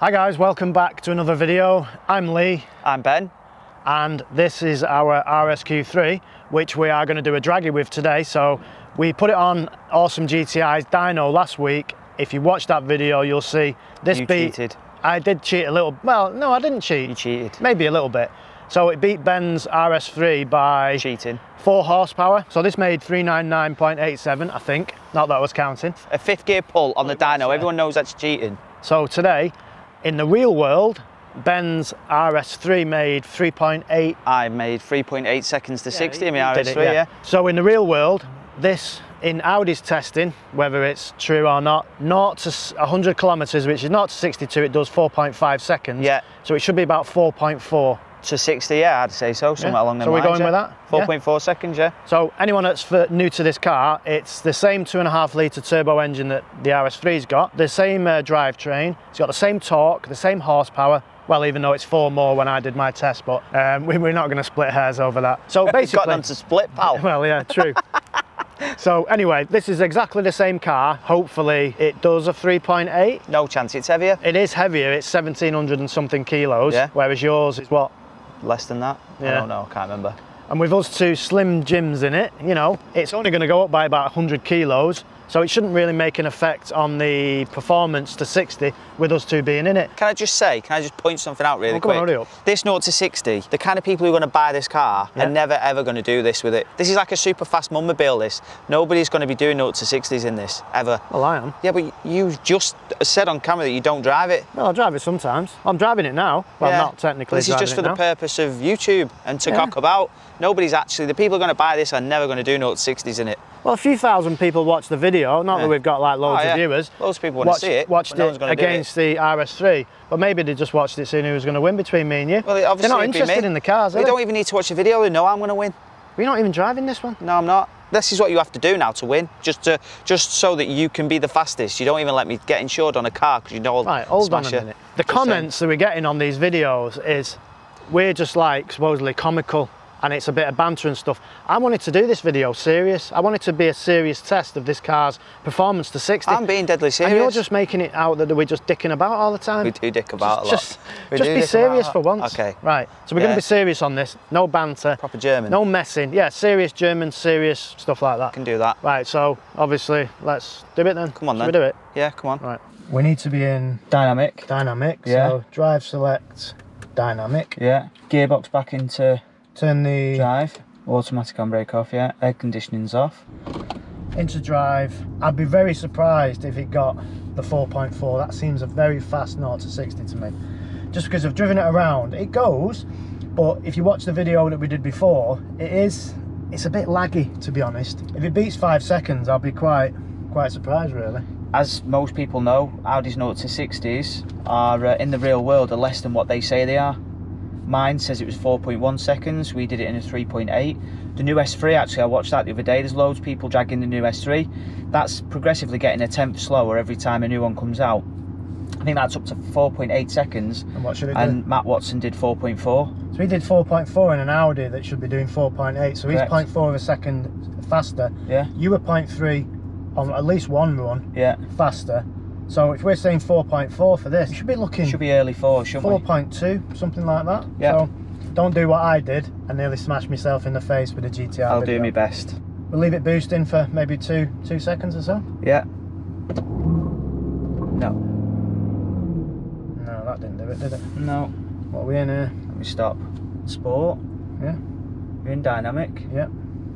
Hi guys, welcome back to another video. I'm Lee I'm Ben. and this is our RSQ3 which we are going to do a Dragy with today. So we put it on Awesome GTI's dyno last week. If you watch that video you'll see this You beat. cheated. I did cheat a little, well no I didn't cheat. You cheated. Maybe a little bit. So it beat Ben's RS3 by Cheating. 4 horsepower. So this made 399.87 I think, not that I was counting. A fifth gear pull on the dyno. Everyone knows that's cheating. So today, in the real world, Ben's RS3 made 3.8 I made 3.8 seconds to 60 in my RS3, it, yeah. So in the real world, this in Audi's testing, whether it's true or not, 0 to 100 kilometers, which is 0 to 62, it does 4.5 seconds. Yeah. So it should be about 4.4. To 60, yeah, I'd say so. Somewhere Yeah. along the So we're lines. going yeah. with that? Yeah. 4.4 seconds, yeah. So anyone that's for, new to this car, it's the same two and a half litre turbo engine that the RS3's got, the same uh, drivetrain, it's got the same torque, the same horsepower. Well, even though it's four more when I did my test, but um, we, we're not going to split hairs over that. So basically. Got them to split, pal. well, yeah, true. so anyway, this is exactly the same car. Hopefully, it does a 3.8. No chance it's heavier. It is heavier. It's 1700 and something kilos, Yeah. whereas yours is what? Less than that. I Yeah. don't know, can't remember. And with us two slim gyms in it, you know, it's only going to go up by about 100 kilos. So it shouldn't really make an effect on the performance to 60 with us two being in it. Can I just say, can I just point something out really Oh, quick? on, hurry up. This 0 to 60, the kind of people who are going to buy this car Yeah. are never ever going to do this with it. This is like a super fast mumobile, this. Nobody's going to be doing 0 to 60s in this, ever. Well, I am. Yeah, but you just said on camera that you don't drive it. Well, I drive it sometimes. I'm driving it now. Well, Yeah. not technically This is just for the now. purpose of YouTube and to Yeah. cock about. Nobody's actually, the people who are going to buy this are never going to do 0 to 60s in it. Well, a few thousand people watched the video. Not Yeah. that we've got like loads Oh, yeah. of viewers. Loads of people wanna see it, Watched no it gonna do it. against the RS3, but maybe they just watched it seeing who was going to win between me and you. Well, it obviously They're not interested in the cars, are They they? don't even need to watch the video, they know I'm going to win. We're not even driving this one. No, I'm not. This is what you have to do now to win, just to just so that you can be the fastest. You don't even let me get insured on a car because you know I'll Right, hold on a minute. The Just saying. comments that we're getting on these videos is we're just like supposedly comical and it's a bit of banter and stuff. I wanted to do this video serious. I wanted to be a serious test of this car's performance to 60. I'm being deadly serious. and you're just making it out that we're just dicking about all the time. We do dick about just, a lot. We Just be serious for once. Okay. Right. So we're going to be serious on this. No banter. Proper German. No messing. Yeah, serious German, serious stuff like that. Can do that. Right. So obviously, let's do it then. Come on Should then. we do it? Yeah, come on. Right. We need to be in Dynamic. dynamic. Yeah. So drive select dynamic. Yeah. Gearbox back into Turn the drive. Automatic on brake off, yeah. Air conditioning's off. into drive. I'd be very surprised if it got the 4.4. That seems a very fast 0 to 60 to me. Just because I've driven it around, it goes, but if you watch the video that we did before, it is, it's a bit laggy to be honest. If it beats five seconds, I'll be quite, quite surprised really. As most people know, Audi's 0 to 60s are uh, in the real world are less than what they say they are. Mine says it was 4.1 seconds. We did it in a 3.8. The new S3, actually, I watched that the other day. There's loads of people dragging the new S3. That's progressively getting a tenth slower every time a new one comes out. I think that's up to 4.8 seconds. And what should it And Matt Watson did 4.4. So he did 4.4 in an Audi that should be doing 4.8, so he's Correct. 0.4 of a second faster. Yeah, You were 0.3 on at least one run yeah. faster. So if we're saying 4.4 for this, you should be looking Should be early four, shouldn't we? 4.2, something like that. Yeah. So don't do what I did and nearly smash myself in the face with a GTR. I'll video. do my best. We'll leave it boosting for maybe two two seconds or so. Yeah. No, No, that didn't do it, did it? no. What are we in here? Let me stop. Sport. Yeah. You're in dynamic. Yeah.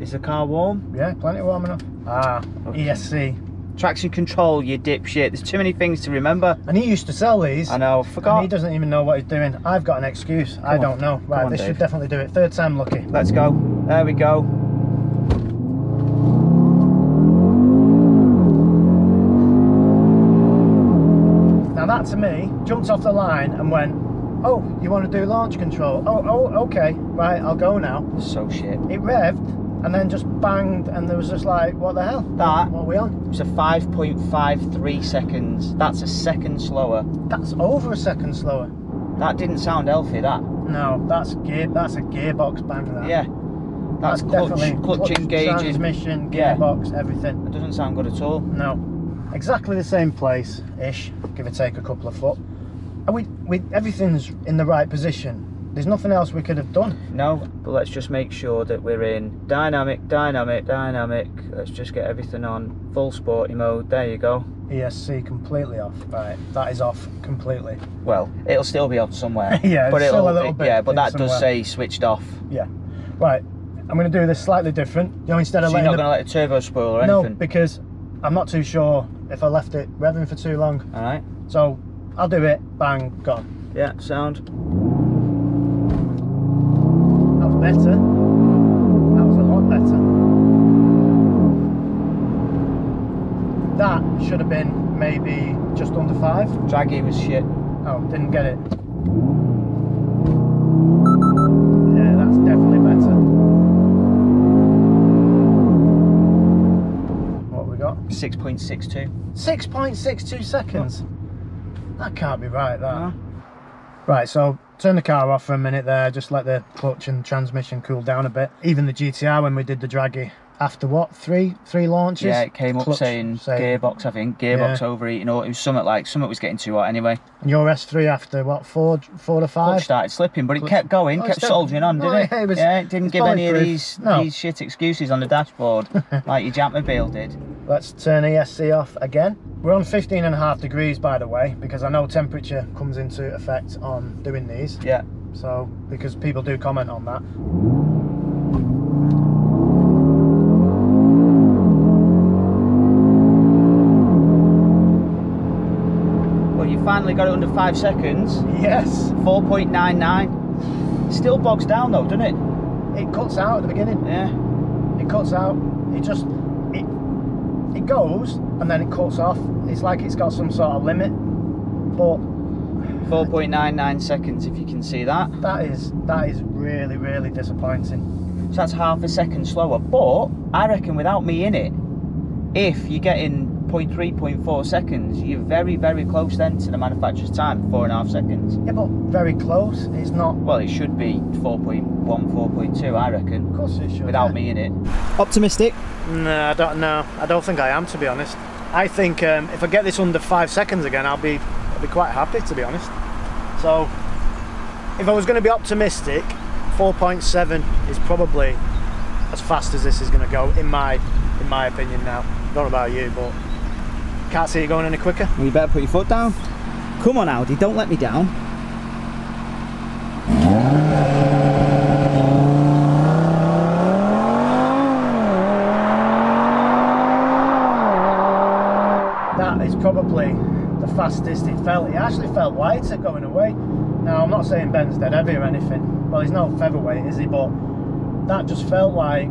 Is the car warm? Yeah, plenty warm enough. Ah, Okay. ESC. Traction control, you dipshit. There's too many things to remember. And he used to sell these. I know, forgot. he doesn't even know what he's doing. I've got an excuse. I on. don't know. Right, on, this Dave. should definitely do it. Third time lucky. Let's go. There we go. Now that to me jumped off the line and went, oh, you want to do launch control? Oh, oh, okay, right, I'll go now. So shit. It revved and then just banged and there was just like, what the hell? That- What are we on? It was a 5.53 seconds. That's a second slower. That's over a second slower. That didn't sound healthy, that. No, that's gear. That's a gearbox bang. That. Yeah. That's, clutch, definitely clutch, engaging. transmission, Yeah. gearbox, everything. That doesn't sound good at all. No, exactly the same place ish, give or take a couple of foot. and we, we, everything's in the right position. There's nothing else we could have done. No, but let's just make sure that we're in dynamic, dynamic, dynamic. Let's just get everything on full sporty mode. There you go. ESC completely off. Right, that is off completely. Well, it'll still be on somewhere. Yeah, but it's still it'll, a little bit yeah, but that does say switched off. Yeah. Right, I'm going to do this slightly different. You know, instead of So of you're not going to let the turbo spoil or anything. No, because I'm not too sure if I left it revving for too long. All right. So I'll do it. Bang, gone. Yeah, sound. Better. That was a lot better. That should have been maybe just under five. Dragy was shit. Oh, didn't get it. Yeah, that's definitely better. What we got? 6.62. 6.62 seconds. That can't be right, that. No. Right, so turn the car off for a minute there, just let the clutch and transmission cool down a bit. Even the GTR when we did the Dragy, after what, three three launches? Yeah, it came up Clutch saying saying- gearbox, I think. Gearbox Yeah. overheating, or it was something like, something was getting too hot anyway. And your S3 after what, four, four to five? Clutch started slipping, but it Clutch- kept going, Oh, kept soldiering on, didn't oh, it? yeah, it was- yeah, it didn't give any of these No. these shit excuses on the dashboard like your Jampmobile did. Let's turn ESC off again. We're on 15 and a half degrees, by the way, because I know temperature comes into effect on doing these. Yeah. So, because people do comment on that. Well, you finally got it under five seconds. Yes, 4.99. Still bogs down though, doesn't it? it cuts out at the beginning. Yeah. It cuts out. It just it goes and then it cuts off. It's like it's got some sort of limit. But 4.99 seconds, if you can see that. that is that is really really disappointing. So that's half a second slower. But I reckon without me in it, if you're getting 0.3, 0.4 seconds, you're very, very close then to the manufacturer's time, four and a half seconds. Yeah, but very close. It's not. Well, it should be 4.1, 4.2, I reckon, Of course it should. without yeah. me in it. Optimistic. No, I don't know. I don't think I am to be honest. I think um, if I get this under five seconds again, I'll be I'll be quite happy to be honest. So if I was going to be optimistic, 4.7 is probably as fast as this is going to go in my in my opinion. Now, I don't know about you, but can't see it going any quicker. Well, you better put your foot down. Come on, Audi, don't let me down. That is probably the fastest it felt. It actually felt lighter going away. Now I'm not saying Ben's dead heavy or anything. Well, he's not featherweight, is he? But that just felt like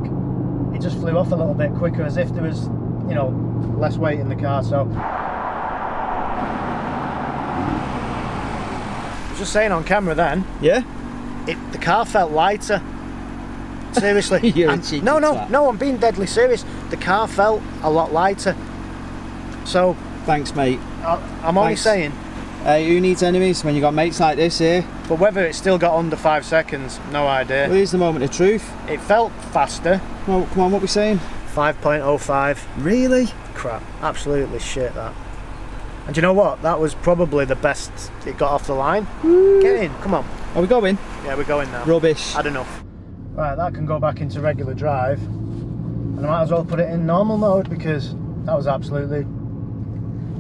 it just flew off a little bit quicker, as if there was, you know, less weight in the car. So I was just saying on camera then, Yeah? it the car felt lighter. Seriously. You're And- cheeky no, no, twat. no. I'm being deadly serious. The car felt a lot lighter. So Thanks, mate. I, I'm only saying. Hey, who needs enemies when you got mates like this here? But whether it still got under five seconds, no Well, idea. here's the moment of truth. It felt faster. Well, come on, what we saying? 5.05. Really? Crap. Absolutely shit that. And you know what? That was probably the best it got off the line. Get in. Come on. Are we going? Yeah, we're going now. Rubbish. Had enough. Right, that can go back into regular drive. And I might as well put it in normal mode because that was absolutely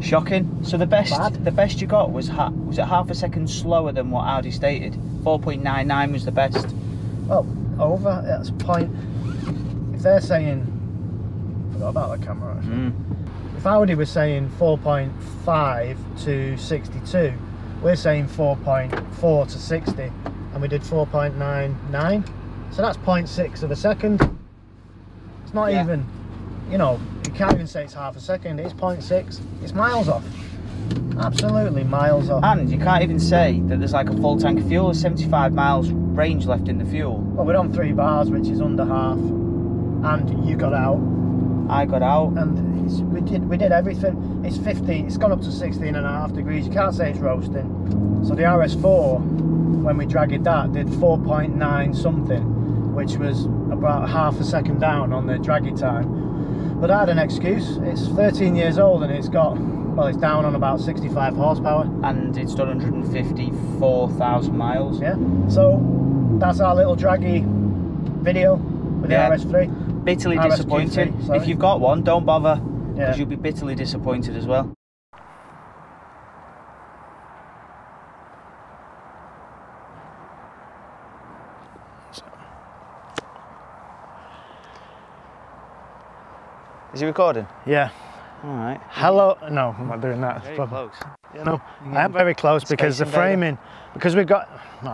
Shocking. So the best, Bad. the best you got was ha- was it half a second slower than what Audi stated? 4.99 was the best. well over. That's a point. If they're saying, forgot about the camera. actually. Mm. If Audi was saying 4.5 to 62, we're saying 4.4 to 60, and we did 4.99. So that's 0.6 of a second. It's not Yeah. even, you know, you can't even say it's half a second. It's 0.6. It's miles off. Absolutely miles off. And you can't even say that there's like a full tank of fuel. 75 miles range left in the fuel. Well, we're on three bars, which is under half, and you got out, I got out. and it's, we did we did everything. It's 15. It's gone up to 16 and a half degrees. You can't say it's roasting. So the RS4, when we dragged that, did 4.9 something, which was about half a second down on the Dragy time. But I had an excuse. It's 13 years old and it's got well, it's down on about 65 horsepower. and it's done 154,000 miles. Yeah. So that's our little Dragy video with Yeah. the RS3. Bitterly RSQ3, disappointed. sorry. If you've got one, don't bother because Yeah. you'll be bitterly disappointed as well. Is he recording? Yeah. All right. Hello. No, I'm not doing that. Very Probably- close. You know, I am very close because the Space Invader. framing, because we've got. No,